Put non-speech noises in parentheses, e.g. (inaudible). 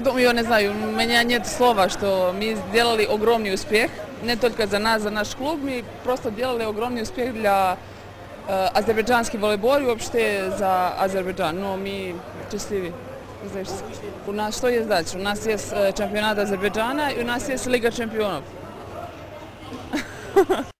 tom, ja ne znaju, meni je slova što mi djelali ogromni uspjeh, ne toliko za nas, za naš klub, mi prosto djelali ogromni uspjeh dla uh, eh, azerbeđanski i uopšte za Azerbeđan, no mi čestivi. U nas što je znači? U nas je eh, čampionat Azerbeđana i u nas je Liga čampionov. (laughs)